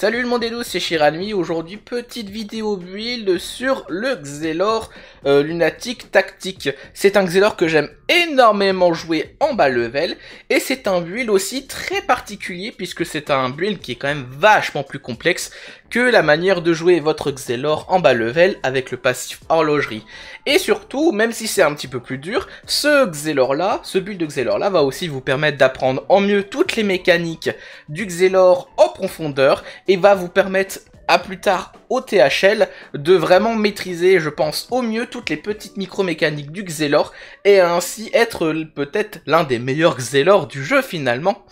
Salut le monde et c'est Shiranui, aujourd'hui petite vidéo build sur le Xelor euh, Lunatic Tactique. C'est un Xelor que j'aime énormément jouer en bas level, et c'est un build aussi très particulier puisque c'est un build qui est quand même vachement plus complexe que la manière de jouer votre Xelor en bas level avec le passif horlogerie. Et surtout, même si c'est un petit peu plus dur, ce Xelor là, ce build de Xelor là va aussi vous permettre d'apprendre en mieux toutes les mécaniques du Xelor en profondeur et va vous permettre à plus tard au THL de vraiment maîtriser, je pense, au mieux toutes les petites micro-mécaniques du Xelor et ainsi être peut-être l'un des meilleurs Xelor du jeu finalement.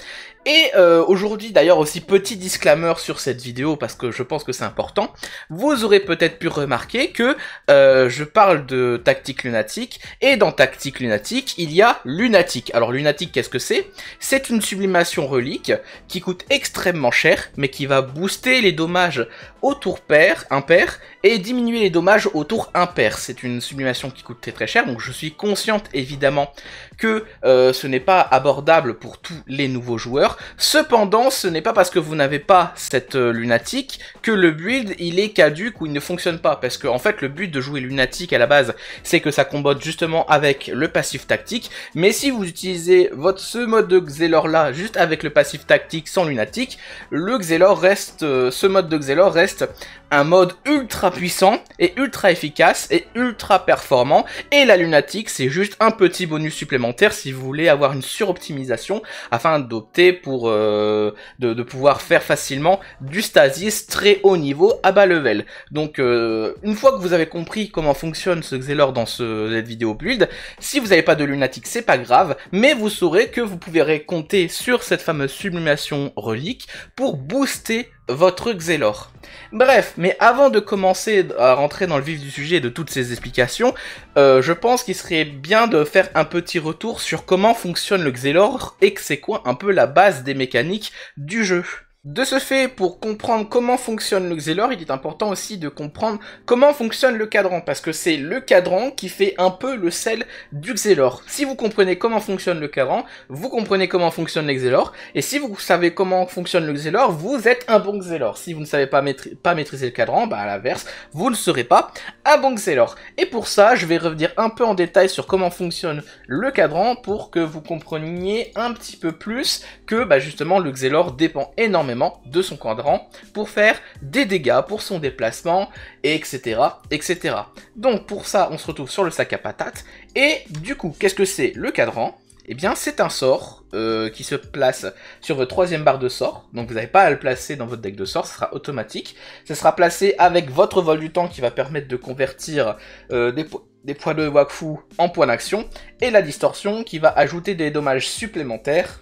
Et euh, aujourd'hui d'ailleurs aussi petit disclaimer sur cette vidéo parce que je pense que c'est important. Vous aurez peut-être pu remarquer que euh, je parle de tactique lunatique et dans tactique lunatique il y a lunatique. Alors lunatique qu'est-ce que c'est? C'est une sublimation relique qui coûte extrêmement cher mais qui va booster les dommages au tour pair, impair et diminuer les dommages au tour impair. C'est une sublimation qui coûte très très cher donc je suis consciente évidemment que euh, ce n'est pas abordable pour tous les nouveaux joueurs. Cependant, ce n'est pas parce que vous n'avez pas cette euh, lunatique que le build il est caduque ou il ne fonctionne pas. Parce que en fait, le but de jouer lunatique à la base, c'est que ça combote justement avec le passif tactique. Mais si vous utilisez votre ce mode de Xelor là juste avec le passif tactique sans lunatique, le Xelor reste, euh, ce mode de Xelor reste un mode ultra puissant et ultra efficace et ultra performant. Et la lunatique, c'est juste un petit bonus supplémentaire si vous voulez avoir une suroptimisation afin d'opter pour euh, de, pouvoir faire facilement du stasis très haut niveau à bas level. Donc euh, une fois que vous avez compris comment fonctionne ce Xelor dans ce, cette vidéo build, si vous n'avez pas de lunatique, c'est pas grave, mais vous saurez que vous pouvez compter sur cette fameuse sublimation relique pour booster votre Xelor. Bref, mais avant de commencer à rentrer dans le vif du sujet de toutes ces explications, euh, je pense qu'il serait bien de faire un petit retour sur comment fonctionne le Xelor et que c'est quoi un peu la base des mécaniques du jeu. De ce fait, pour comprendre comment fonctionne le Xelor, il est important aussi de comprendre comment fonctionne le cadran, parce que c'est le cadran qui fait un peu le sel du Xelor. Si vous comprenez comment fonctionne le cadran, vous comprenez comment fonctionne le Xelor, et si vous savez comment fonctionne le Xelor, vous êtes un bon Xelor. Si vous ne savez pas, maîtriser le cadran, bah à l'inverse, vous ne serez pas un bon Xelor. Et pour ça, je vais revenir un peu en détail sur comment fonctionne le cadran, pour que vous compreniez un petit peu plus que bah, justement le Xelor dépend énormément de son cadran pour faire des dégâts pour son déplacement, etc. etc. Donc pour ça, on se retrouve sur le sac à patates. Et du coup, qu'est-ce que c'est le cadran eh bien, c'est un sort euh, qui se place sur votre troisième barre de sort. Donc, vous n'avez pas à le placer dans votre deck de sort, ce sera automatique. Ce sera placé avec votre vol du temps qui va permettre de convertir euh, des, points de Wakfu en points d'action. Et la distorsion qui va ajouter des dommages supplémentaires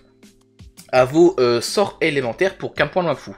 à vos euh, sorts élémentaires pour qu'un point de fou.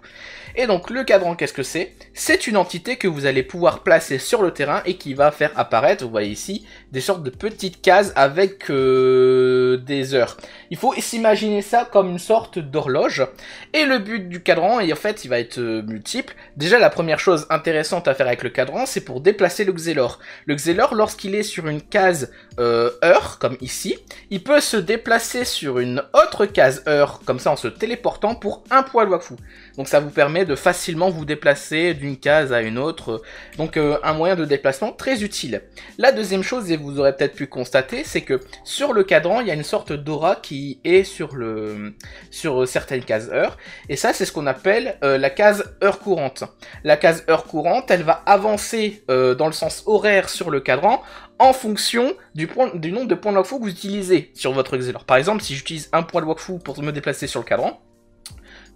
Et donc le cadran, qu'est-ce que c'est? C'est une entité que vous allez pouvoir placer sur le terrain et qui va faire apparaître, vous voyez ici, des sortes de petites cases avec euh, des heures. Il faut s'imaginer ça comme une sorte d'horloge. Et le but du cadran, et en fait il va être euh, multiple. Déjà la première chose intéressante à faire avec le cadran, c'est pour déplacer le Xelor. Le Xelor, lorsqu'il est sur une case euh, heure, comme ici, il peut se déplacer sur une autre case heure, comme ça en se téléportant pour un poil Wakfu. Donc ça vous permet de facilement vous déplacer d'une case à une autre. Donc euh, un moyen de déplacement très utile. La deuxième chose, et vous aurez peut-être pu constater, c'est que sur le cadran, il y a une sorte d'aura qui est sur, le, sur certaines cases heure. Et ça, c'est ce qu'on appelle euh, la case heure courante. La case heure courante, elle va avancer euh, dans le sens horaire sur le cadran en fonction du, nombre de points de walkthrough que vous utilisez sur votre Xelor. Par exemple, si j'utilise un point de walkthrough pour me déplacer sur le cadran,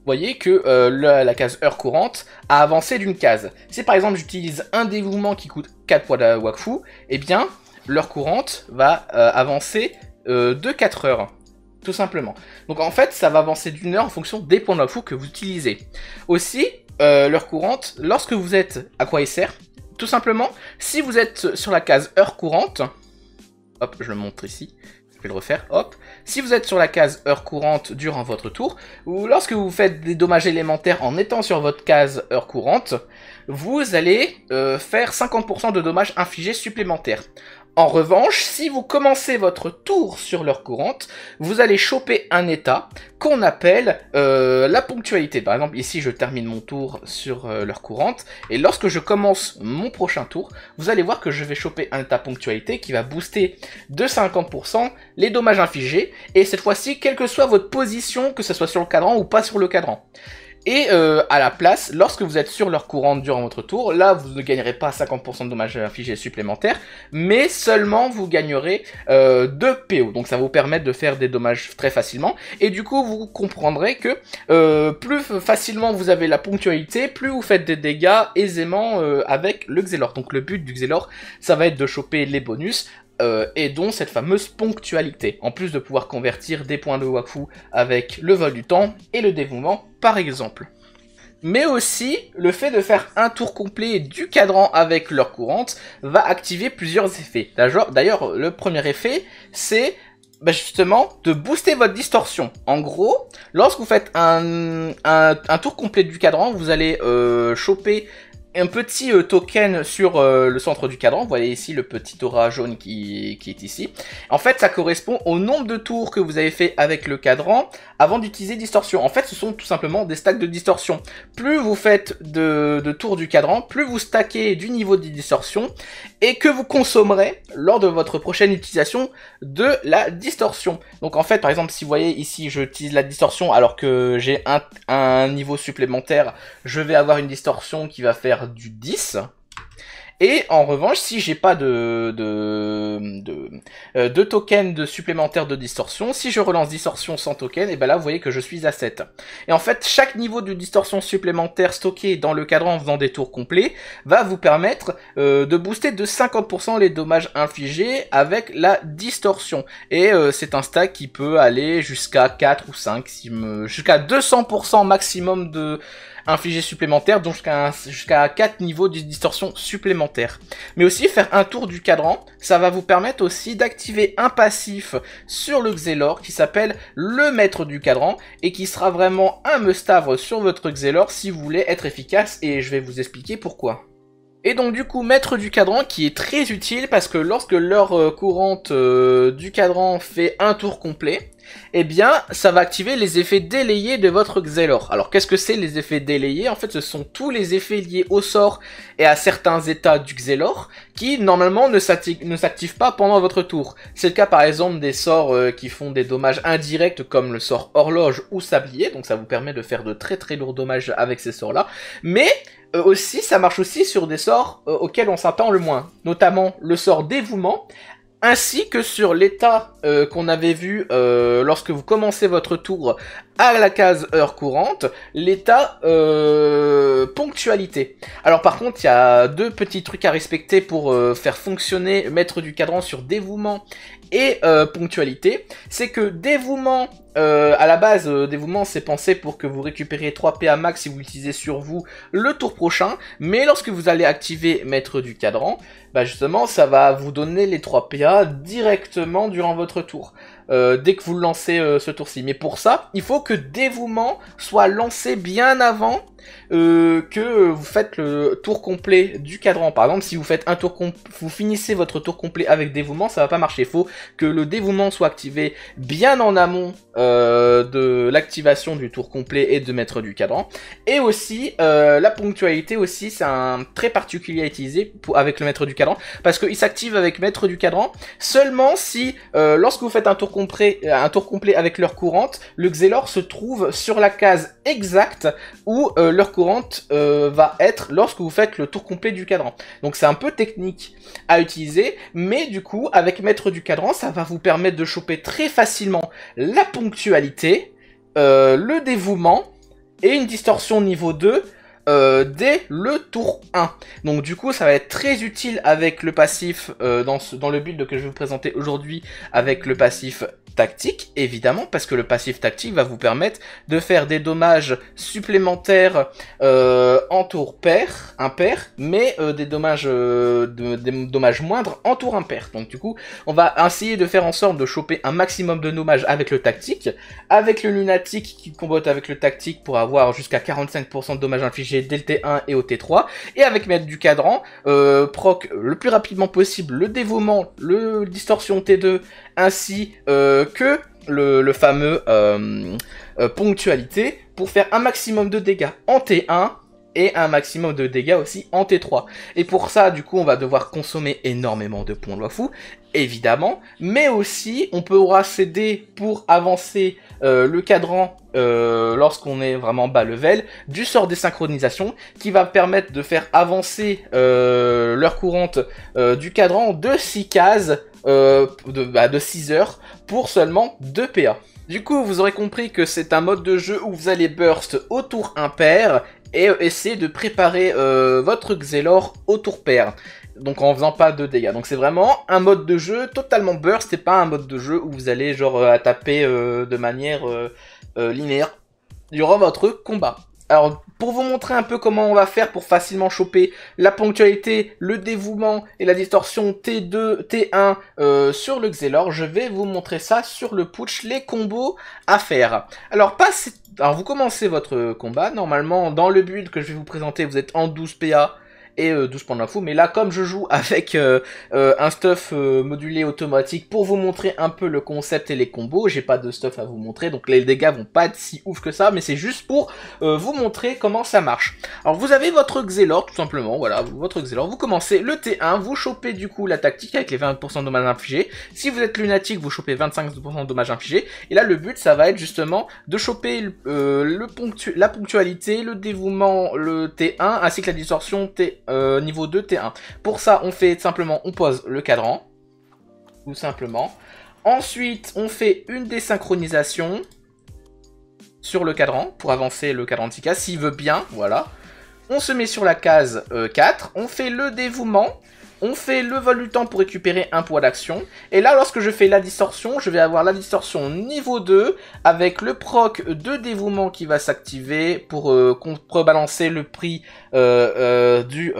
vous voyez que euh, la, case heure courante a avancé d'une case. Si par exemple j'utilise un dévouement qui coûte 4 points de Wakfu, eh bien l'heure courante va euh, avancer euh, de 4 heures. Tout simplement. Donc en fait, ça va avancer d'une heure en fonction des points de Wakfu que vous utilisez. Aussi, l'heure courante, lorsque vous êtes... À quoi il sert Tout simplement, si vous êtes sur la case heure courante... Hop, je le montre ici je vais le refaire, hop. Si vous êtes sur la case heure courante durant votre tour, ou lorsque vous faites des dommages élémentaires en étant sur votre case heure courante, vous allez euh, faire 50% de dommages infligés supplémentaires. En revanche, si vous commencez votre tour sur l'heure courante, vous allez choper un état qu'on appelle euh, la ponctualité. Par exemple, ici, je termine mon tour sur euh, l'heure courante, et lorsque je commence mon prochain tour, vous allez voir que je vais choper un état ponctualité qui va booster de 50% les dommages infligés, et cette fois-ci, quelle que soit votre position, que ce soit sur le cadran ou pas sur le cadran. Et euh, à la place, lorsque vous êtes sur leur courante durant votre tour, là vous ne gagnerez pas 50% de dommages infligés supplémentaires, mais seulement vous gagnerez euh, 2 PO. Donc ça vous permettre de faire des dommages très facilement. Et du coup vous comprendrez que euh, plus facilement vous avez la ponctualité, plus vous faites des dégâts aisément euh, avec le Xelor. Donc le but du Xelor, ça va être de choper les bonus euh, et dont cette fameuse ponctualité, en plus de pouvoir convertir des points de Wafu avec le vol du temps et le dévouement par exemple. Mais aussi, le fait de faire un tour complet du cadran avec l'heure courante va activer plusieurs effets. D'ailleurs, le premier effet, c'est bah, justement de booster votre distorsion. En gros, lorsque vous faites un, un, tour complet du cadran, vous allez euh, choper un petit euh, token sur euh, le centre du cadran. Vous voyez ici le petit aura jaune qui, est ici. En fait, ça correspond au nombre de tours que vous avez fait avec le cadran avant d'utiliser distorsion. En fait, ce sont tout simplement des stacks de distorsion. Plus vous faites de, tours du cadran, plus vous stackez du niveau de distorsion et que vous consommerez lors de votre prochaine utilisation de la distorsion. Donc en fait, par exemple, si vous voyez ici, j'utilise la distorsion alors que j'ai un niveau supplémentaire, je vais avoir une distorsion qui va faire du 10. Et en revanche, si j'ai pas de de, de, euh, de token de supplémentaire de distorsion, si je relance distorsion sans token, et ben là vous voyez que je suis à 7. Et en fait, chaque niveau de distorsion supplémentaire stocké dans le cadran en faisant des tours complets va vous permettre euh, de booster de 50% les dommages infligés avec la distorsion. Et euh, c'est un stack qui peut aller jusqu'à 4 ou 5, si me... jusqu'à 200% maximum de infligé supplémentaire, donc jusqu'à jusqu'à 4 niveaux de distorsion supplémentaire. Mais aussi faire un tour du cadran, ça va vous permettre aussi d'activer un passif sur le Xelor qui s'appelle le maître du cadran et qui sera vraiment un must-have sur votre Xelor si vous voulez être efficace et je vais vous expliquer pourquoi. Et donc du coup, maître du cadran qui est très utile parce que lorsque l'heure euh, courante euh, du cadran fait un tour complet, eh bien, ça va activer les effets délayés de votre Xelor. Alors, qu'est-ce que c'est les effets délayés? En fait, ce sont tous les effets liés au sort et à certains états du Xelor qui, normalement, ne s'activent pas pendant votre tour. C'est le cas, par exemple, des sorts euh, qui font des dommages indirects comme le sort Horloge ou Sablier, donc ça vous permet de faire de très très lourds dommages avec ces sorts-là. Mais euh, aussi, ça marche aussi sur des sorts euh, auxquels on s'attend le moins, notamment le sort dévouement, ainsi que sur l'état euh, qu'on avait vu euh, lorsque vous commencez votre tour à la case heure courante, l'état euh, ponctualité. Alors par contre, il y a deux petits trucs à respecter pour faire fonctionner mettre du cadran sur dévouement et ponctualité. C'est que dévouement, à la base, dévouement c'est pensé pour que vous récupériez 3 PA max si vous l'utilisez sur vous le tour prochain, mais lorsque vous allez activer mettre du cadran, bah justement ça va vous donner les 3 PA directement durant votre tour. Euh, dès que vous lancez euh, ce tour-ci. Mais pour ça, il faut que dévouement soit lancé bien avant euh, que vous faites le tour complet du cadran. Par exemple, si vous faites un tour vous finissez votre tour complet avec dévouement, ça va pas marcher. Il faut que le dévouement soit activé bien en amont de l'activation du tour complet et de mettre du cadran. Et aussi, la ponctualité aussi, c'est un très particulier à utiliser avec le maître du cadran, parce qu'il s'active avec maître du cadran seulement si, lorsque vous faites un tour complet un tour complet avec l'heure courante, le Xelor se trouve sur la case exacte où euh, l'heure courante euh, va être lorsque vous faites le tour complet du cadran. Donc c'est un peu technique à utiliser, mais du coup, avec maître du cadran, ça va vous permettre de choper très facilement la ponctualité, euh, le dévouement et une distorsion niveau 2 dès le tour 1. Donc du coup ça va être très utile avec le passif dans, dans le build que je vais vous présenter aujourd'hui avec le passif tactique, évidemment, parce que le passif tactique va vous permettre de faire des dommages supplémentaires euh, en tour pair, impair, mais euh, des dommages euh, dommages moindres en tour impair. Donc du coup, on va essayer de faire en sorte de choper un maximum de dommages avec le tactique, avec le lunatique qui combote avec le tactique pour avoir jusqu'à 45% de dommages infligés dès le T1 et au T3. Et avec mettre du cadran, proc le plus rapidement possible le dévouement, le distorsion T2, ainsi euh, que le, fameux euh, ponctualité pour faire un maximum de dégâts en T1 et un maximum de dégâts aussi en T3. Et pour ça, du coup, on va devoir consommer énormément de points de fou, évidemment, mais aussi on pourra s'aider pour avancer euh, le cadran euh, lorsqu'on est vraiment bas level du sort des synchronisations qui va permettre de faire avancer euh, l'heure courante du cadran de 6 cases de, bah, de 6 heures pour seulement 2 PA. Du coup, vous aurez compris que c'est un mode de jeu où vous allez burst au tour impair et essayer de préparer euh, votre Xelor au tour pair. Donc en faisant pas de dégâts. Donc c'est vraiment un mode de jeu totalement burst et pas un mode de jeu où vous allez genre euh, taper euh, de manière linéaire durant votre combat. Alors, pour vous montrer un peu comment on va faire pour facilement choper la ponctualité, le dévouement et la distorsion T2, T1 sur le Xelor, je vais vous montrer ça sur le putsch, les combos à faire. Alors, pas alors vous commencez votre combat, normalement dans le build que je vais vous présenter, vous êtes en 12 PA et 12 euh, points d'info. Mais là, comme je joue avec euh, euh, un stuff modulé automatique pour vous montrer un peu le concept et les combos, j'ai pas de stuff à vous montrer, donc les dégâts vont pas être si ouf que ça, mais c'est juste pour vous montrer comment ça marche. Alors vous avez votre Xelor, tout simplement, voilà, votre Xelor, vous commencez le T1, vous chopez du coup la tactique avec les 20% de dommages infligés. Si vous êtes lunatique, vous chopez 25% de dommages infligés. Et là, le but, ça va être justement de choper le la ponctualité, le dévouement, le T1, ainsi que la distorsion T euh, niveau 2 T1. Pour ça, on fait simplement, on pose le cadran, tout simplement. Ensuite, on fait une désynchronisation sur le cadran pour avancer le cadran de 6 cases, s'il veut bien, voilà. On se met sur la case 4, euh, on fait le dévouement, on fait le vol du temps pour récupérer un poids d'action. Et là, lorsque je fais la distorsion, je vais avoir la distorsion niveau 2 avec le proc de dévouement qui va s'activer pour euh, contrebalancer le prix euh, euh, du,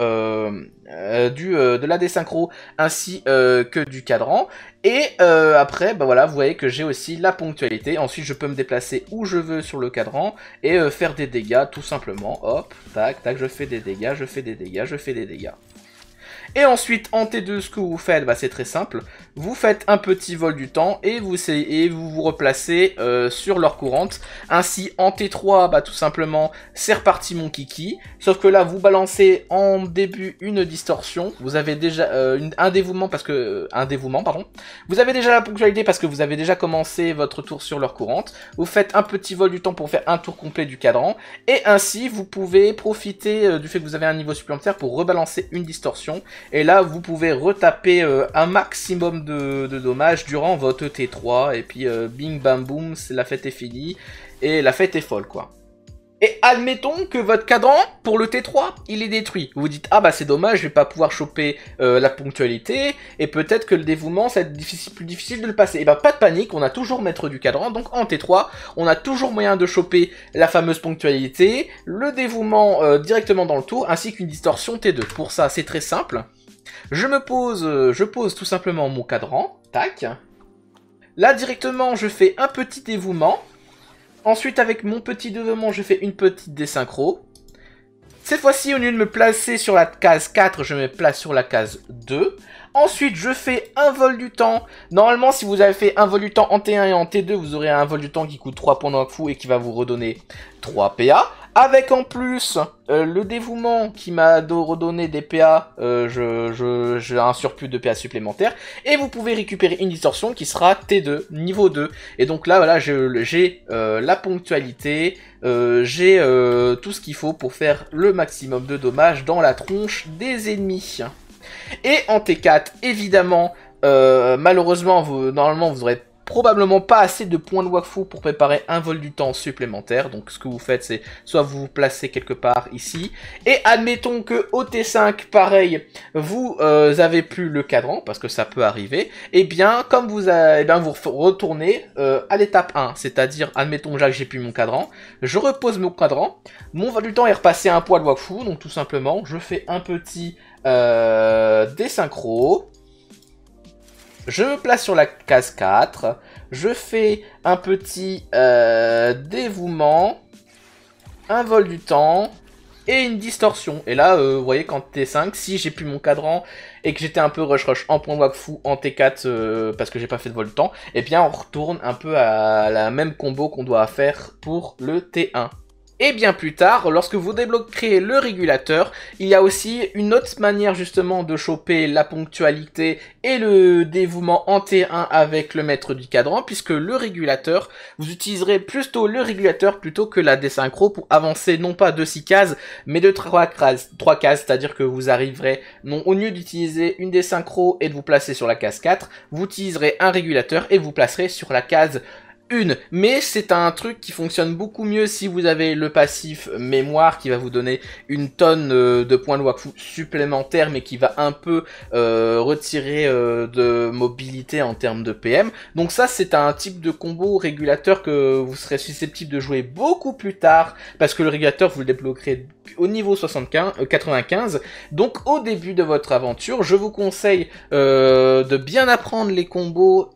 du de la désynchro ainsi que du cadran. Et après, bah voilà, vous voyez que j'ai aussi la ponctualité. Ensuite, je peux me déplacer où je veux sur le cadran et faire des dégâts tout simplement. Hop, tac, tac, je fais des dégâts, je fais des dégâts, je fais des dégâts. Et ensuite, en T2, ce que vous faites, bah, c'est très simple. Vous faites un petit vol du temps et vous, vous vous replacez euh, sur l'heure courante. Ainsi, en T3, bah, tout simplement, c'est reparti mon kiki. Sauf que là, vous balancez en début une distorsion. Vous avez déjà euh, un dévouement parce que... Euh, un dévouement, pardon. Vous avez déjà la ponctualité parce que vous avez déjà commencé votre tour sur l'heure courante. Vous faites un petit vol du temps pour faire un tour complet du cadran. Et ainsi, vous pouvez profiter du fait que vous avez un niveau supplémentaire pour rebalancer une distorsion et là, vous pouvez retaper euh, un maximum de, dommages durant votre T3. Et puis, euh, bing bam boum, la fête est finie. Et la fête est folle, quoi. Et admettons que votre cadran, pour le T3, il est détruit. Vous dites, ah bah c'est dommage, je vais pas pouvoir choper euh, la ponctualité, et peut-être que le dévouement, ça va être plus difficile de le passer. Et bah pas de panique, on a toujours maître du cadran, donc en T3, on a toujours moyen de choper la fameuse ponctualité, le dévouement directement dans le tour, ainsi qu'une distorsion T2. Pour ça, c'est très simple. Je me pose, euh, je pose tout simplement mon cadran, tac. Là directement, je fais un petit dévouement. Ensuite, avec mon petit dévouement, je fais une petite désynchro. Cette fois-ci, au lieu de me placer sur la case 4, je me place sur la case 2. Ensuite, je fais un vol du temps. Normalement, si vous avez fait un vol du temps en T1 et en T2, vous aurez un vol du temps qui coûte 3 points fou et qui va vous redonner 3 PA. Avec en plus euh, le dévouement qui m'a redonné des PA, euh, je, j'ai un surplus de PA supplémentaire. Et vous pouvez récupérer une distorsion qui sera T2, niveau 2. Et donc là, voilà, j'ai euh, la ponctualité, j'ai tout ce qu'il faut pour faire le maximum de dommages dans la tronche des ennemis. Et en T4, évidemment, malheureusement, vous, normalement, vous aurez probablement pas assez de points de Wakfu pour préparer un vol du temps supplémentaire. Donc ce que vous faites, c'est soit vous vous placez quelque part ici. Et admettons que au T5, pareil, vous euh, avez plus le cadran, parce que ça peut arriver. Et eh bien, comme vous avez, eh bien, vous retournez euh, à l'étape 1. C'est-à-dire, admettons que j'ai plus mon cadran. Je repose mon cadran. Mon vol du temps est repassé un poids de Wakfu. Donc tout simplement, je fais un petit euh, désynchro. Je me place sur la case 4. Je fais un petit euh, dévouement. Un vol du temps. et une distorsion. Et là, euh, vous voyez, quand T5, si j'ai plus mon cadran et que j'étais un peu rush rush en point Wakfu, en T4, euh, parce que j'ai pas fait de vol temps, eh bien on retourne un peu à la même combo qu'on doit faire pour le T1. Et bien plus tard, lorsque vous débloquerez le régulateur, il y a aussi une autre manière justement de choper la ponctualité et le dévouement en T1 avec le maître du cadran, puisque le régulateur, vous utiliserez plutôt le régulateur plutôt que la désynchro pour avancer non pas de 6 cases, mais de 3 cases, 3 cases c'est-à-dire que vous arriverez, non, au lieu d'utiliser une désynchro et de vous placer sur la case 4, vous utiliserez un régulateur et vous placerez sur la case une, mais c'est un truc qui fonctionne beaucoup mieux si vous avez le passif mémoire qui va vous donner une tonne euh, de points de Wakfu supplémentaires mais qui va un peu euh, retirer euh, de mobilité en termes de PM. Donc ça c'est un type de combo régulateur que vous serez susceptible de jouer beaucoup plus tard parce que le régulateur vous le débloquerez au niveau 75, 95. Donc au début de votre aventure, je vous conseille de bien apprendre les combos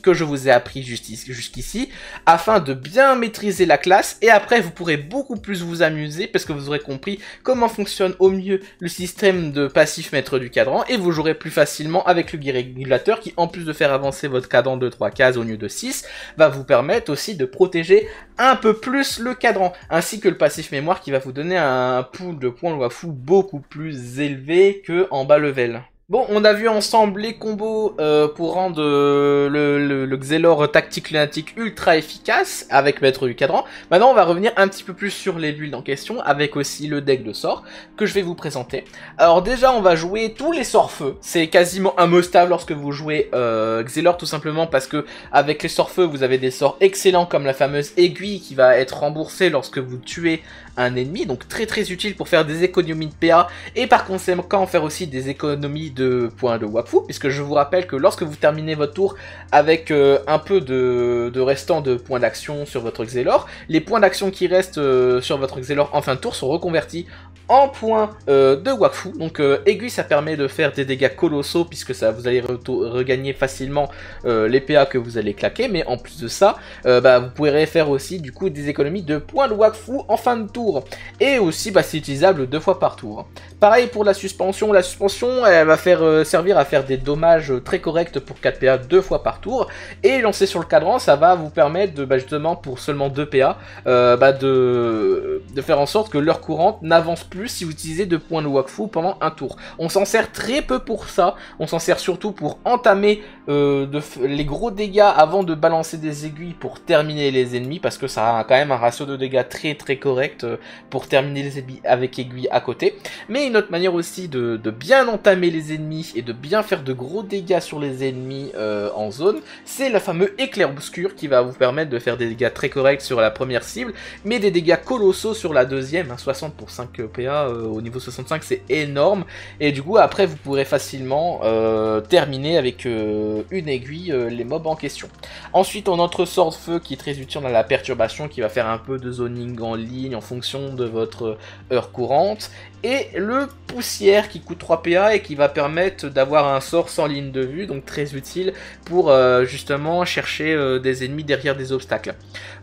que je vous ai appris jusqu'ici, afin de bien maîtriser la classe, et après vous pourrez beaucoup plus vous amuser, parce que vous aurez compris comment fonctionne au mieux le système de passif maître du cadran, et vous jouerez plus facilement avec le guide régulateur, qui en plus de faire avancer votre cadran de 3 cases au lieu de 6, va vous permettre aussi de protéger un peu plus le cadran, ainsi que le passif mémoire qui va vous donner un pool de points Wafu beaucoup plus élevé que en bas level. Bon, on a vu ensemble les combos euh, pour rendre euh, le, Xelor tactique lunatique ultra efficace avec Maître du Cadran. Maintenant, on va revenir un petit peu plus sur les builds en question avec aussi le deck de sorts que je vais vous présenter. Alors déjà, on va jouer tous les sorts feu. C'est quasiment un must-have lorsque vous jouez euh, Xelor tout simplement parce que avec les sorts feu, vous avez des sorts excellents comme la fameuse aiguille qui va être remboursée lorsque vous tuez un ennemi. Donc très très utile pour faire des économies de PA et par conséquent faire aussi des économies de points de Wafu, puisque je vous rappelle que lorsque vous terminez votre tour avec euh, un peu de, de restant de points d'action sur votre Xelor, les points d'action qui restent euh, sur votre Xelor en fin de tour sont reconvertis en points euh, de Wakfu. Donc aiguille ça permet de faire des dégâts colossaux puisque ça vous allez regagner facilement les PA que vous allez claquer. Mais en plus de ça, bah, vous pourrez faire aussi du coup des économies de points de Wakfu en fin de tour. Et aussi bah, c'est utilisable deux fois par tour. Pareil pour la suspension. La suspension elle va faire euh, servir à faire des dommages très corrects pour 4 PA deux fois par tour. Et lancer sur le cadran, ça va vous permettre de, bah, justement, pour seulement 2 PA, euh, bah, de, de faire en sorte que l'heure courante n'avance plus si vous utilisez deux points de Wakfu pendant un tour. On s'en sert très peu pour ça. On s'en sert surtout pour entamer euh, les gros dégâts avant de balancer des aiguilles pour terminer les ennemis. Parce que ça a quand même un ratio de dégâts très très correct pour terminer les ennemis avec aiguille à côté. Mais une autre manière aussi de, bien entamer les ennemis et de bien faire de gros dégâts sur les ennemis euh, en zone, c'est le fameux éclair obscur qui va vous permettre de faire des dégâts très corrects sur la première cible, mais des dégâts colossaux sur la deuxième, 60 hein, pour 5 Euh, au niveau 65 c'est énorme, et du coup après vous pourrez facilement euh, terminer avec une aiguille les mobs en question. Ensuite on a notre sort de feu qui est très utile, on la perturbation qui va faire un peu de zoning en ligne en fonction de votre heure courante, et le poussière qui coûte 3 PA et qui va permettre d'avoir un sort sans ligne de vue, donc très utile pour euh, justement chercher euh, des ennemis derrière des obstacles.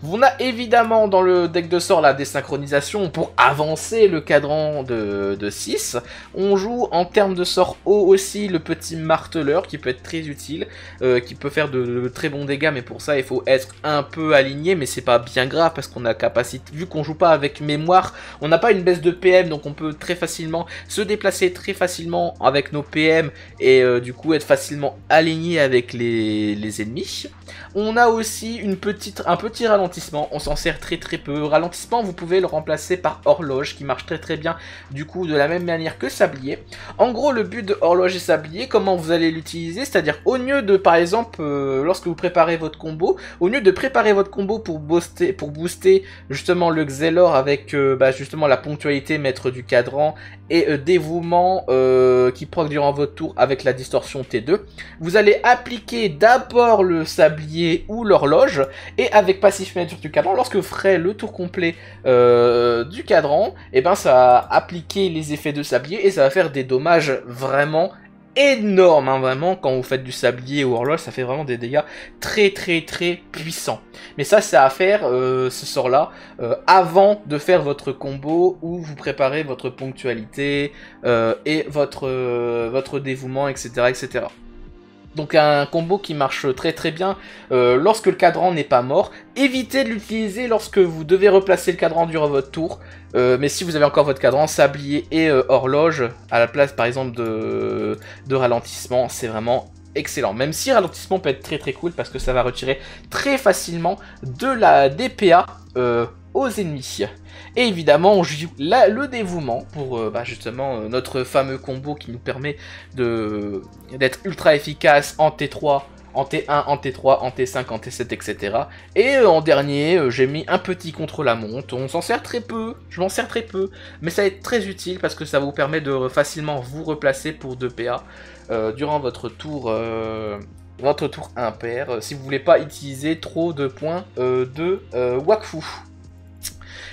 On a évidemment dans le deck de sort la désynchronisation pour avancer le cadran de, 6. On joue en termes de sort haut aussi le petit marteleur qui peut être très utile, euh, qui peut faire de, très bons dégâts, mais pour ça il faut être un peu aligné, mais c'est pas bien grave parce qu'on a capacité, vu qu'on joue pas avec mémoire, on n'a pas une baisse de PM, donc on peut très facilement se déplacer très facilement avec nos PM et euh, du coup être facilement aligné avec les, ennemis. On a aussi une petite, un petit ralentissement, on s'en sert très très peu. Ralentissement, vous pouvez le remplacer par horloge qui marche très très bien du coup de la même manière que sablier. En gros, le but de horloge et sablier, comment vous allez l'utiliser, c'est-à-dire au lieu de par exemple, euh, lorsque vous préparez votre combo, au lieu de préparer votre combo pour booster, pour booster justement le Xelor avec euh, bah, justement la ponctualité maître du cadran et euh, dévouement qui proc durant votre tour avec la distorsion T2, vous allez appliquer d'abord le sablier ou l'horloge, et avec passif maître du cadran, lorsque vous le tour complet euh, du cadran, et eh ben ça va appliquer les effets de sablier et ça va faire des dommages vraiment énorme, hein, vraiment, quand vous faites du sablier ou horloge, ça fait vraiment des dégâts très très très puissants. Mais ça, c'est à faire, euh, ce sort-là, euh, avant de faire votre combo où vous préparez votre ponctualité euh, et votre, votre dévouement, etc., etc. Donc un combo qui marche très très bien lorsque le cadran n'est pas mort. Évitez de l'utiliser lorsque vous devez replacer le cadran durant votre tour. Euh, mais si vous avez encore votre cadran, sablier et euh, horloge, à la place par exemple de, ralentissement, c'est vraiment excellent. Même si ralentissement peut être très très cool parce que ça va retirer très facilement de la DPA euh, aux ennemis. Et évidemment, on joue le dévouement pour bah, justement notre fameux combo qui nous permet d'être ultra efficace en T3 en T1, en T3, en T5, en T7, etc. Et euh, en dernier, euh, j'ai mis un petit contre la monte. On s'en sert très peu, je m'en sers très peu, mais ça va être très utile parce que ça vous permet de facilement vous replacer pour 2 PA euh, durant votre tour, votre tour impair, si vous voulez pas utiliser trop de points de Wakfu.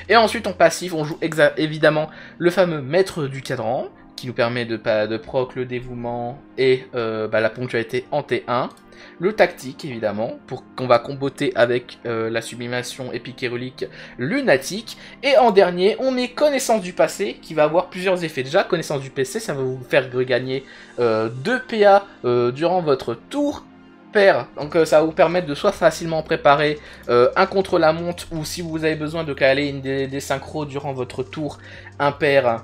Et ensuite en passif, on joue évidemment le fameux maître du cadran, qui nous permet de, de proc le dévouement et bah, la ponctualité en T1 le tactique évidemment, pour qu'on va comboter avec euh, la sublimation épique et relique lunatique, et en dernier, on met connaissance du passé, qui va avoir plusieurs effets. Déjà, connaissance du PC, ça va vous faire gagner 2 euh, PA euh, durant votre tour donc ça va vous permettre de soit facilement préparer un contre la monte, ou si vous avez besoin de caler une des, des synchros durant votre tour impair,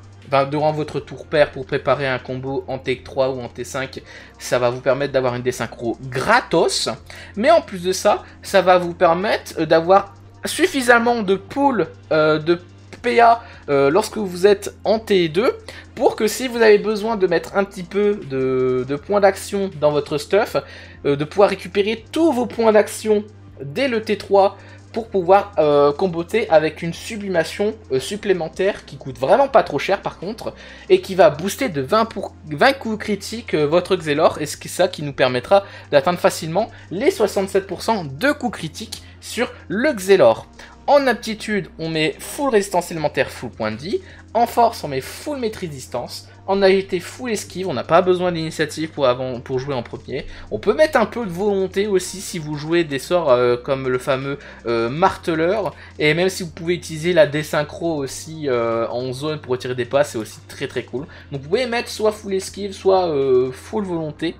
durant votre tour pair pour préparer un combo en T3 ou en T5, ça va vous permettre d'avoir une désynchro gratos. Mais en plus de ça, ça va vous permettre euh, d'avoir suffisamment de pool euh, de PA euh, lorsque vous êtes en T2 pour que si vous avez besoin de mettre un petit peu de, de points d'action dans votre stuff, de pouvoir récupérer tous vos points d'action dès le T3 pour pouvoir euh, comboter avec une sublimation euh, supplémentaire qui coûte vraiment pas trop cher par contre et qui va booster de 20, pour, 20 coups critiques euh, votre Xelor et c'est ça qui nous permettra d'atteindre facilement les 67% de coups critiques sur le Xelor. En aptitude, on met full résistance élémentaire, full point de vie. En force, on met full maîtrise distance. En agilité, full esquive, on n'a pas besoin d'initiative pour, pour jouer en premier. On peut mettre un peu de volonté aussi si vous jouez des sorts euh, comme le fameux euh, marteleur. Et même si vous pouvez utiliser la désynchro aussi euh, en zone pour retirer des pas, c'est aussi très très cool. Donc vous pouvez mettre soit full esquive, soit full volonté.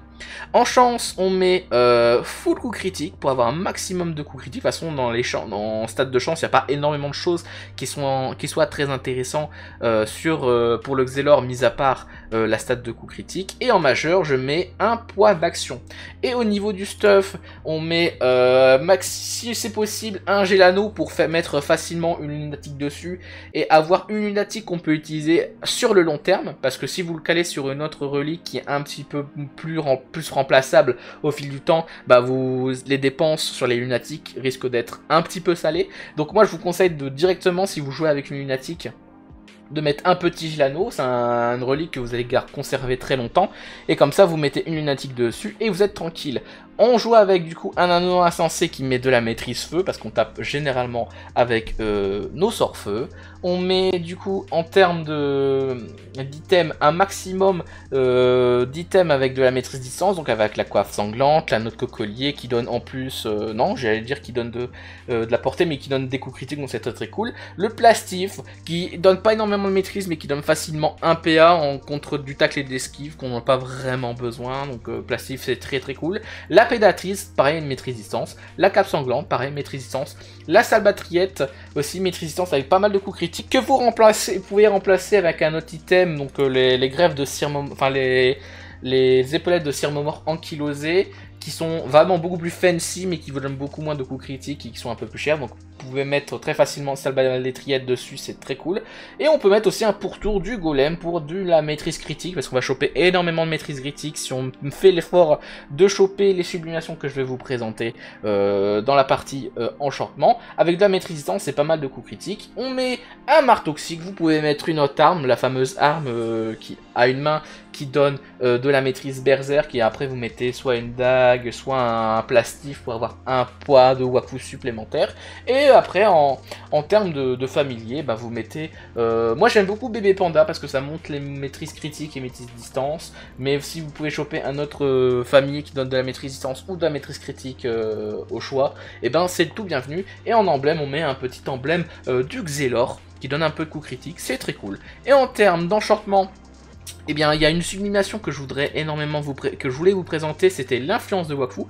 En chance, on met euh, full coup critique pour avoir un maximum de coups critiques. De toute façon, dans les dans stade de chance, il n'y a pas énormément de choses qui, sont soient très intéressantes euh, euh, pour le Xelor, mis à part la stade de coups critiques. Et en majeur, je mets un poids d'action. Et au niveau du stuff, on met, si c'est possible, un Gelano pour mettre facilement une lunatique dessus et avoir une lunatique qu'on peut utiliser sur le long terme. Parce que si vous le calez sur une autre relique qui est un petit peu plus remplie plus remplaçable au fil du temps, bah vous les dépenses sur les lunatiques risquent d'être un petit peu salées. Donc moi je vous conseille de directement si vous jouez avec une lunatique de mettre un petit Gilano, c'est un, relique que vous allez conserver très longtemps, et comme ça vous mettez une lunatique dessus et vous êtes tranquille. On joue avec du coup un anneau insensé qui met de la maîtrise feu, parce qu'on tape généralement avec euh, nos sorts feu. On met du coup en termes d'items un maximum euh, d'items avec de la maîtrise distance, donc avec la coiffe sanglante, la note cocollier qui donne en plus, euh, non j'allais dire qui donne de, la portée mais qui donne des coups critiques donc c'est très très cool. Le plastif qui donne pas énormément de maîtrise mais qui donne facilement un PA en contre du tacle et de l'esquive qu'on n'a pas vraiment besoin donc plastif c'est très très cool. Pédatrice, pareil, une maîtrise distance. La cape sanglante, pareil, maîtrise distance. La salbatriette, aussi maîtrise distance avec pas mal de coups critiques que vous, remplacez, pouvez remplacer avec un autre item, donc euh, les, de cire, enfin les, épaulettes de cire-mort ankylosées qui sont vraiment beaucoup plus fancy mais qui vous donnent beaucoup moins de coups critiques et qui sont un peu plus chers. Donc vous pouvez mettre très facilement Salbalétriette dessus, c'est très cool. Et on peut mettre aussi un pourtour du golem pour de la maîtrise critique parce qu'on va choper énormément de maîtrise critique si on fait l'effort de choper les sublimations que je vais vous présenter euh, dans la partie euh, enchantement. Avec de la maîtrise distance, c'est pas mal de coups critiques. On met un marteau toxique, vous pouvez mettre une autre arme, la fameuse arme euh, qui a une main qui donne euh, de la maîtrise berserk et après vous mettez soit une dague, soit un plastif pour avoir un poids de waku supplémentaire. Et après en, termes de, familier, bah, vous mettez... Euh, moi j'aime beaucoup bébé panda parce que ça monte les maîtrises critiques et maîtrises distance, mais si vous pouvez choper un autre euh, familier qui donne de la maîtrise distance ou de la maîtrise critique au choix, et eh ben c'est tout bienvenu. Et en emblème on met un petit emblème du Xelor qui donne un peu de coup critique, c'est très cool. Et en termes d'enchantement, eh bien, il y a une sublimation que je voudrais énormément vous que je voulais vous présenter, c'était l'influence de Wakfu.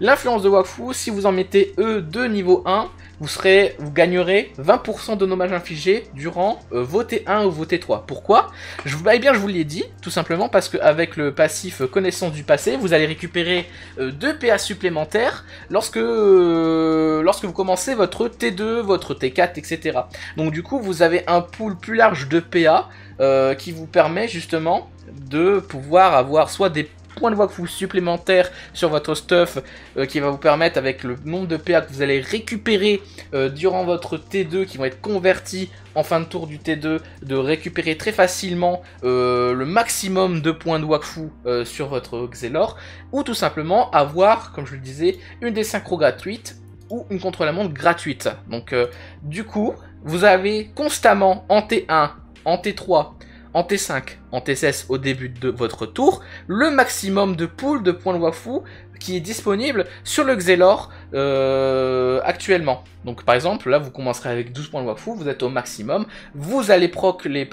L'influence de Wakfu, si vous en mettez E de niveau 1, vous gagnerez 20% de dommages infligés durant euh, vos T1 ou vos T3. Pourquoi? Eh bien, je vous l'ai dit, tout simplement parce qu'avec le passif connaissance du passé, vous allez récupérer 2 euh, PA supplémentaires lorsque, euh, lorsque vous commencez votre T2, votre T4, etc. Donc du coup, vous avez un pool plus large de PA euh, qui vous permet justement de pouvoir avoir soit des points de Wakfu supplémentaires sur votre stuff euh, qui va vous permettre avec le nombre de PA que vous allez récupérer euh, durant votre T2 qui vont être convertis en fin de tour du T2 de récupérer très facilement le maximum de points de Wakfu sur votre Xelor ou tout simplement avoir comme je le disais une des synchro gratuites ou une contre-la-montre gratuite. Donc du coup vous avez constamment en T1 en T3, en T5, en T16 au début de votre tour, le maximum de pool de points de Wafu qui est disponible sur le Xelor euh, actuellement. Donc par exemple, là vous commencerez avec 12 points de Wakfu, vous êtes au maximum, vous allez proc les,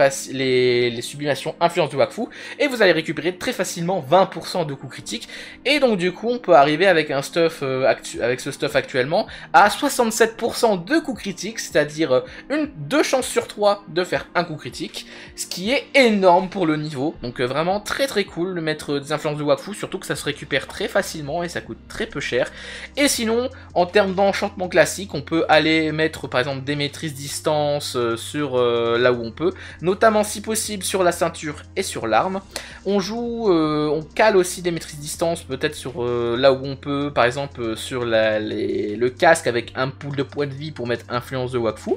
les, sublimations influence du Wakfu, et vous allez récupérer très facilement 20% de coups critiques, et donc du coup on peut arriver avec un stuff euh, avec ce stuff actuellement à 67% de coups critiques, c'est-à-dire euh, une deux chances sur 3 de faire un coup critique, ce qui est énorme pour le niveau, donc vraiment très très cool de mettre des influences de Wakfu, surtout que ça se récupère très facilement et ça coûte très peu cher, et sinon en termes d'enchantement classique, on peut aller mettre par exemple des maîtrises distance euh, sur euh, là où on peut, notamment si possible sur la ceinture et sur l'arme. On joue, euh, on cale aussi des maîtrises distance peut-être sur là où on peut, par exemple sur le casque avec un pool de points de vie pour mettre influence de Wakfu.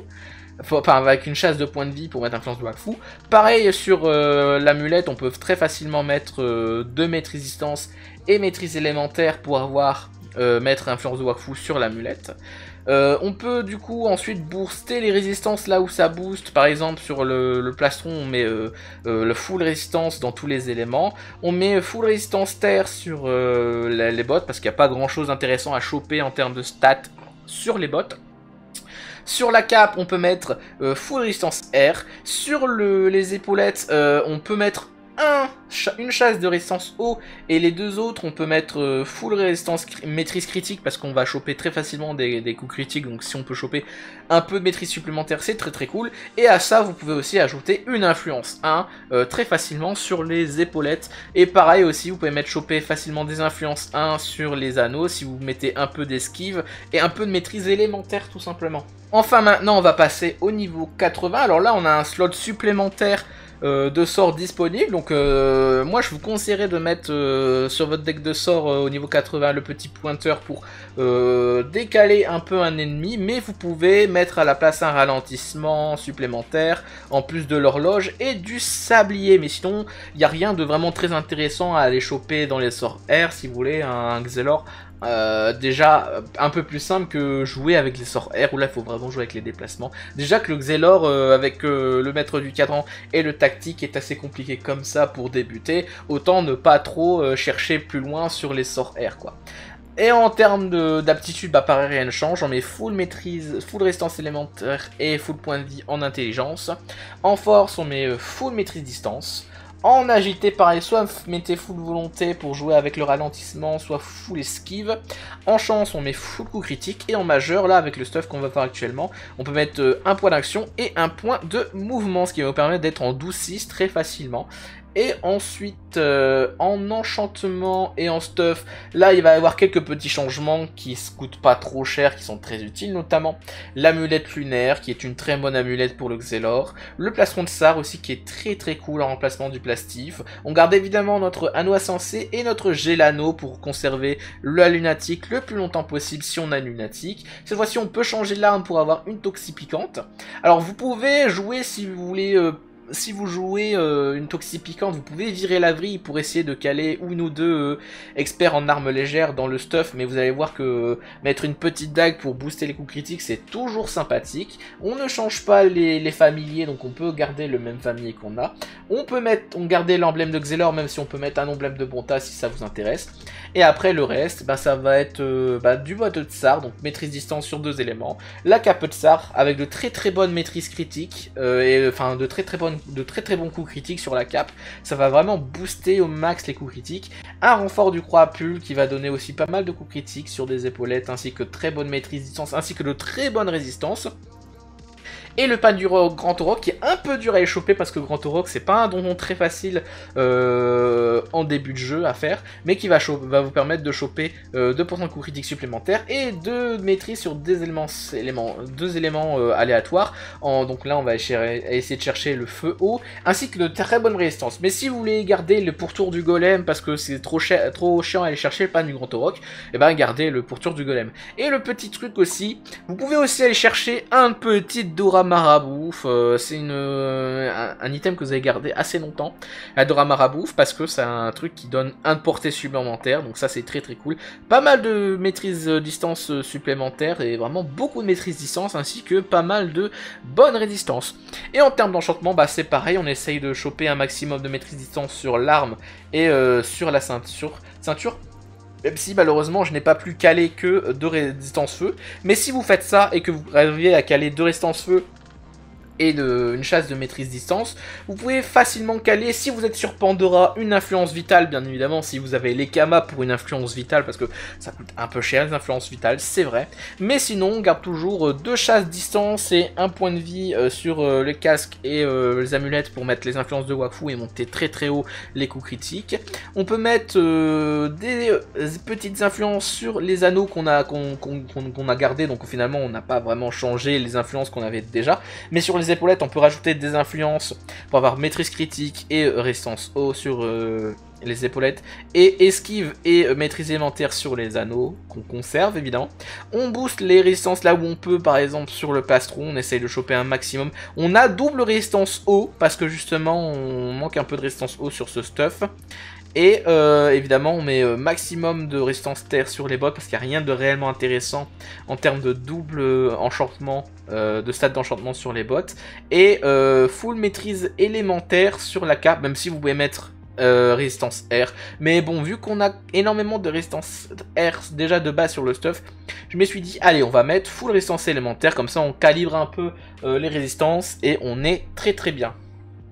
Enfin, avec une chasse de points de vie pour mettre influence de Wakfu. Pareil sur l'amulette, on peut très facilement mettre deux maîtrises distance et maîtrise élémentaire pour avoir mettre influence de Wakfu sur l'amulette. Euh, on peut du coup ensuite booster les résistances là où ça booste. Par exemple sur le, plastron on met euh, euh, le full résistance dans tous les éléments. On met full résistance terre sur les, bottes parce qu'il n'y a pas grand chose d'intéressant à choper en termes de stats sur les bottes. Sur la cape, on peut mettre full résistance air. Sur les épaulettes, on peut mettre une chasse de résistance eau et les deux autres on peut mettre euh, full résistance maîtrise critique parce qu'on va choper très facilement des, coups critiques donc si on peut choper un peu de maîtrise supplémentaire c'est très très cool. Et à ça vous pouvez aussi ajouter une influence 1 euh, très facilement sur les épaulettes. Et pareil aussi vous pouvez mettre choper facilement des influences 1 sur les anneaux si vous mettez un peu d'esquive et un peu de maîtrise élémentaire tout simplement. Enfin maintenant on va passer au niveau 80 alors là on a un slot supplémentaire euh, de sorts disponibles. Donc euh, moi je vous conseillerais de mettre euh, sur votre deck de sorts au niveau 80 le petit pointeur pour décaler un peu un ennemi. Mais vous pouvez mettre à la place un ralentissement supplémentaire en plus de l'horloge et du sablier. Mais sinon il n'y a rien de vraiment très intéressant à aller choper dans les sorts R si vous voulez un Xelor euh, déjà un peu plus simple que jouer avec les sorts R où là il faut vraiment jouer avec les déplacements. Déjà que le Xelor euh, avec euh, le maître du cadran et le tactique est assez compliqué comme ça pour débuter, autant ne pas trop chercher plus loin sur les sorts R quoi. Et en termes d'aptitude, bah pareil rien ne change, on met full maîtrise, full résistance élémentaire et full point de vie en intelligence. En force on met full maîtrise distance. En agité, pareil, soit mettez full volonté pour jouer avec le ralentissement, soit full esquive. En chance, on met full coup critique. Et en majeur, là, avec le stuff qu'on va faire actuellement, on peut mettre euh, un point d'action et un point de mouvement, ce qui va vous permettre d'être en 12-6 très facilement. Et ensuite, euh, en enchantement et en stuff, là il va y avoir quelques petits changements qui se coûtent pas trop cher, qui sont très utiles, notamment l'amulette lunaire, qui est une très bonne amulette pour le Xelor, le plastron de Sar aussi, qui est très très cool en remplacement du plastif. On garde évidemment notre anneau sensé et notre Gelano pour conserver la lunatique le plus longtemps possible si on a lunatique. Cette fois-ci, on peut changer l'arme pour avoir une toxi piquante. Alors vous pouvez jouer si vous voulez... Euh, si vous jouez euh, une toxie piquante, vous pouvez virer la vrille pour essayer de caler une ou deux experts en armes légères dans le stuff, mais vous allez voir que mettre une petite dague pour booster les coups critiques, c'est toujours sympathique. On ne change pas les, familiers, donc on peut garder le même familier qu'on a. On peut mettre, garder l'emblème de Xelor, même si on peut mettre un emblème de Bonta si ça vous intéresse. Et après le reste, bah, ça va être bah, du boîte de Tsar, donc maîtrise distance sur deux éléments. La cape de Tsar, avec de très très bonnes maîtrises critiques, et enfin de très très de très bons coups critiques sur la cape. Ça va vraiment booster au max les coups critiques. Un renfort du croix à pull qui va donner aussi pas mal de coups critiques sur des épaulettes, ainsi que très bonne maîtrise distance, ainsi que de très bonnes résistances. Et le pan du Grand Auroch qui est un peu dur à échoper parce que Grand Auroch c'est pas un donjon très facile euh, en début de jeu à faire, mais qui va, vous permettre de choper euh, 2% de coups critiques supplémentaires et de maîtrise sur des éléments, deux éléments euh, aléatoires. Donc là on va essayer de chercher le feu haut, ainsi que de très bonnes résistances. Mais si vous voulez garder le pourtour du golem parce que c'est trop, chiant à aller chercher le pan du Grand Auroch, et eh ben gardez le pourtour du golem. Et le petit truc aussi, vous pouvez aussi aller chercher un petit Dora Marabouf, euh, c'est euh, un, item que vous avez gardé assez longtemps, Adora Marabouf, parce que c'est un truc qui donne un portée supplémentaire, donc ça c'est très très cool. Pas mal de maîtrise euh, distance supplémentaire et vraiment beaucoup de maîtrise distance, ainsi que pas mal de bonnes résistances. Et en termes d'enchantement, bah c'est pareil, on essaye de choper un maximum de maîtrise distance sur l'arme et sur la ceinture. Ceinture même si malheureusement je n'ai pas plus calé que deux résistance feu. Mais si vous faites ça et que vous arrivez à caler deux résistance feu et de, une chasse de maîtrise distance. Vous pouvez facilement caler, si vous êtes sur Pandora, une influence vitale, bien évidemment, si vous avez les Kama pour une influence vitale, parce que ça coûte un peu cher les influences vitales, c'est vrai. Mais sinon, on garde toujours euh, deux chasses distance et un point de vie euh, sur euh, les casques et les amulettes pour mettre les influences de Wakfu et monter très très haut les coups critiques. On peut mettre des petites influences sur les anneaux qu'on a, qu'on a gardés, donc finalement on n'a pas vraiment changé les influences qu'on avait déjà, mais sur les épaulettes, on peut rajouter des influences pour avoir maîtrise critique et euh, résistance haut sur euh, les épaulettes, et esquive et euh, maîtrise élémentaire sur les anneaux, qu'on conserve évidemment. On booste les résistances là où on peut, par exemple sur le plastron, on essaye de choper un maximum. On a double résistance haut, parce que justement on manque un peu de résistance haut sur ce stuff. Et évidemment, on met maximum de résistance terre sur les bottes parce qu'il n'y a rien de réellement intéressant en termes de double enchantement, de stade d'enchantement sur les bottes. Et full maîtrise élémentaire sur la cape, même si vous pouvez mettre résistance R. Mais bon, vu qu'on a énormément de résistance R déjà de base sur le stuff, je me suis dit, allez, on va mettre full résistance élémentaire, comme ça on calibre un peu les résistances et on est très très bien.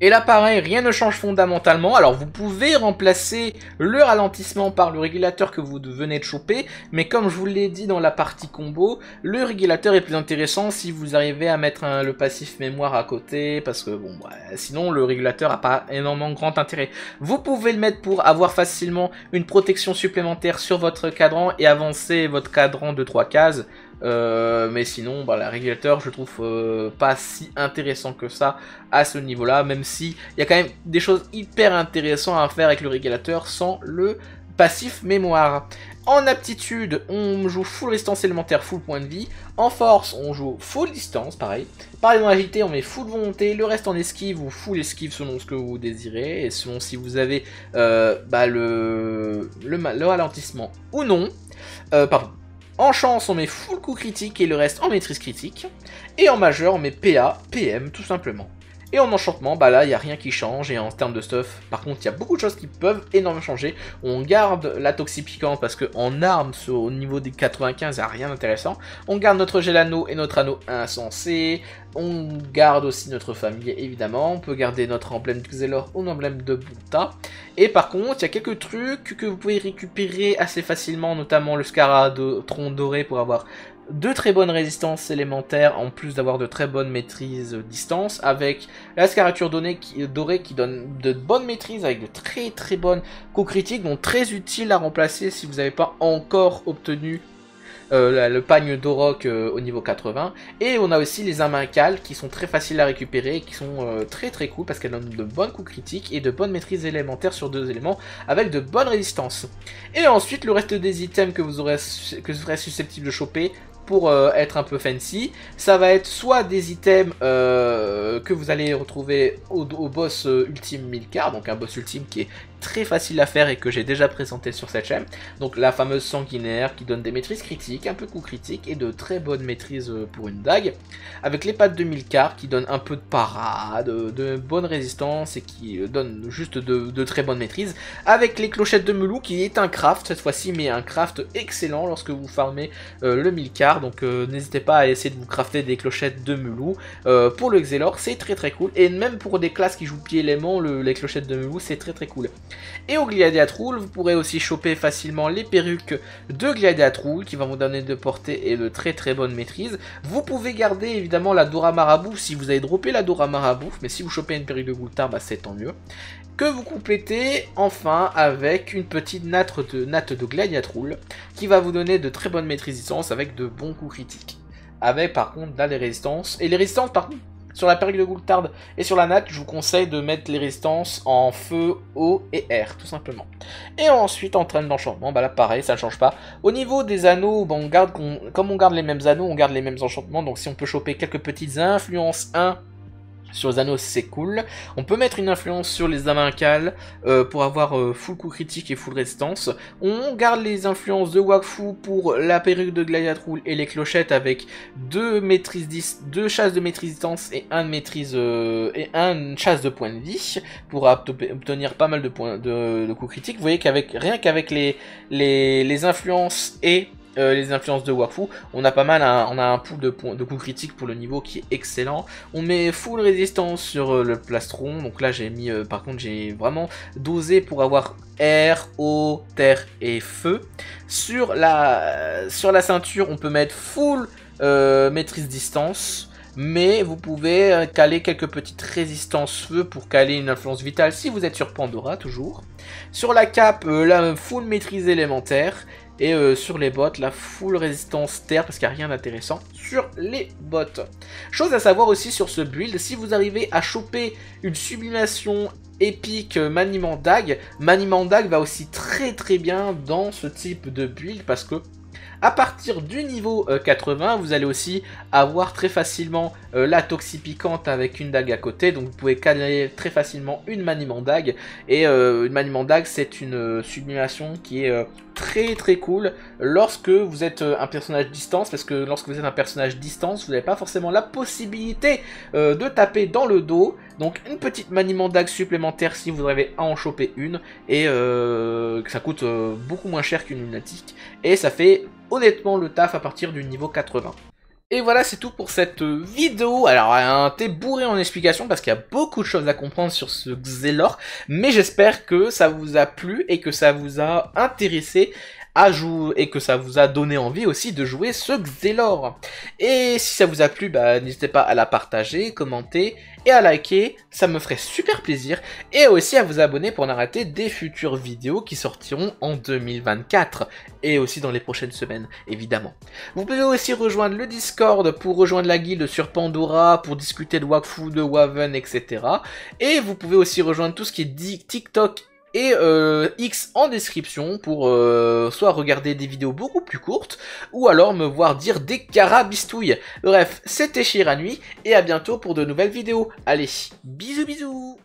Et là pareil, rien ne change fondamentalement, alors vous pouvez remplacer le ralentissement par le régulateur que vous venez de choper, mais comme je vous l'ai dit dans la partie combo, le régulateur est plus intéressant si vous arrivez à mettre le passif mémoire à côté, parce que bon, bah, sinon le régulateur n'a pas énormément grand intérêt. Vous pouvez le mettre pour avoir facilement une protection supplémentaire sur votre cadran et avancer votre cadran de 3 cases, euh, mais sinon, bah, la régulateur, je trouve euh, pas si intéressant que ça à ce niveau-là, même si il y a quand même des choses hyper intéressantes à faire avec le régulateur sans le passif mémoire. En aptitude, on joue full résistance élémentaire, full point de vie. En force, on joue full distance, pareil. Pareil dans l'agilité, on met full volonté. Le reste en esquive ou full esquive selon ce que vous désirez. Et selon si vous avez euh, bah, le, ralentissement ou non. pardon, en chance, on met full coup critique et le reste en maîtrise critique. Et en majeur, on met PA, PM, tout simplement. Et en enchantement, bah là, il n'y a rien qui change. Et en termes de stuff, par contre, il y a beaucoup de choses qui peuvent énormément changer. On garde la toxipiquante parce qu'en armes, au niveau des 95, il n'y a rien d'intéressant. On garde notre gelano et notre anneau insensé. On garde aussi notre famille, évidemment. On peut garder notre emblème de Xelor ou l'emblème de Bunta. Et par contre, il y a quelques trucs que vous pouvez récupérer assez facilement, notamment le Scara de tronc doré pour avoir de très bonnes résistances élémentaires en plus d'avoir de très bonnes maîtrises distance avec la scarature dorée qui donne de bonnes maîtrises avec de très très bonnes coups critiques donc très utile à remplacer si vous n'avez pas encore obtenu euh, le pagne d'Oroc euh, au niveau 80 et on a aussi les Amincales qui sont très faciles à récupérer et qui sont euh, très très cool parce qu'elles donnent de bonnes coups critiques et de bonnes maîtrises élémentaires sur deux éléments avec de bonnes résistances. Et ensuite le reste des items que vous aurez que vous serez susceptible de choper pour euh, être un peu fancy, ça va être soit des items euh, que vous allez retrouver au, boss ultime 1000 donc un boss ultime qui est très facile à faire et que j'ai déjà présenté sur cette chaîne. Donc la fameuse sanguinaire qui donne des maîtrises critiques, un peu coup critique et de très bonnes maîtrises pour une dague. Avec les pattes de Milcar qui donnent un peu de parade, de, de bonne résistance et qui donnent juste de, très bonnes maîtrises. Avec les clochettes de Melou qui est un craft cette fois-ci, mais un craft excellent lorsque vous farmez euh, le Milcar. Donc euh, n'hésitez pas à essayer de vous crafter des clochettes de Melou. Euh, pour le Xelor, c'est très très cool. Et même pour des classes qui jouent pied élément, les clochettes de Melou, c'est très très cool. Et au Gliadiatroul, vous pourrez aussi choper facilement les perruques de Gliadiatroul qui vont vous donner de portée et de très très bonne maîtrise. Vous pouvez garder évidemment la Dora Marabout si vous avez droppé la Dora Marabout, mais si vous chopez une perruque de Goultard, bah c'est tant mieux. Que vous complétez enfin avec une petite natte de, natte de Gladiatroul qui va vous donner de très bonnes maîtrises avec de bons coups critiques. Avec par contre là les résistances. Et les résistances par sur la perruque de Goultard et sur la natte, je vous conseille de mettre les résistances en feu, eau et air, tout simplement. Et ensuite, en train d'enchantement, bah là pareil, ça ne change pas. Au niveau des anneaux, bah, comme on garde les mêmes anneaux, on garde les mêmes enchantements. Donc si on peut choper quelques petites influences 1 sur les anneaux, c'est cool. On peut mettre une influence sur les avancales euh, pour avoir euh, full coup critique et full résistance. On garde les influences de Wakfu pour la perruque de Gladiatroul et les clochettes avec deux maîtrises 10, deux chasses de maîtrise distance et un maîtrise euh, et un chasse de points de vie pour obtenir pas mal de points de, de coups critiques. Vous voyez qu'avec rien qu'avec les, les influences et euh, les influences de Wakfu. On a pas mal, on a un pool de, de coups critiques pour le niveau qui est excellent. On met full résistance sur euh, le plastron. Donc là, j'ai mis, euh, par contre, j'ai vraiment dosé pour avoir air, eau, terre et feu. Sur la, sur la ceinture, on peut mettre full maîtrise distance mais vous pouvez caler quelques petites résistances feu pour caler une influence vitale si vous êtes sur Pandora toujours. Sur la cape, la full maîtrise élémentaire et euh, sur les bottes, la full résistance terre, parce qu'il n'y a rien d'intéressant sur les bottes. Chose à savoir aussi sur ce build, si vous arrivez à choper une sublimation épique Maniement Dag, Maniement Dag va aussi très très bien dans ce type de build, parce que à partir du niveau 80, euh, vous allez aussi avoir très facilement euh, la toxie piquante avec une dague à côté. Donc vous pouvez caler très facilement une maniement dague. Et euh, une maniement dague, c'est une sublimation qui est très très cool lorsque vous êtes un personnage distance. Parce que lorsque vous êtes un personnage distance, vous n'avez pas forcément la possibilité de taper dans le dos. Donc une petite maniement dague supplémentaire si vous arrivez à en choper une. Et ça coûte beaucoup moins cher qu'une lunatique. Et ça fait honnêtement le taf à partir du niveau 80. Et voilà, c'est tout pour cette vidéo. Alors, un thé bourré en explications parce qu'il y a beaucoup de choses à comprendre sur ce Xelor. Mais j'espère que ça vous a plu et que ça vous a intéressé et que ça vous a donné envie aussi de jouer ce Xelor. Et si ça vous a plu, bah, n'hésitez pas à la partager, commenter et à liker, ça me ferait super plaisir. Et aussi à vous abonner pour ne rater des futures vidéos qui sortiront en 2024 et aussi dans les prochaines semaines, évidemment. Vous pouvez aussi rejoindre le Discord pour rejoindre la guilde sur Pandora, pour discuter de Wakfu, de Waven, etc. Et vous pouvez aussi rejoindre tout ce qui est TikTok et euh, X en description pour euh, soit regarder des vidéos beaucoup plus courtes ou alors me voir dire des carabistouilles. Bref, c'était Chiranui et à bientôt pour de nouvelles vidéos. Allez, bisous bisous